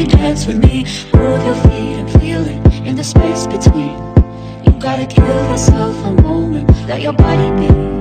You dance with me, move your feet and feel it in the space between. You gotta give yourself a moment, let your body be.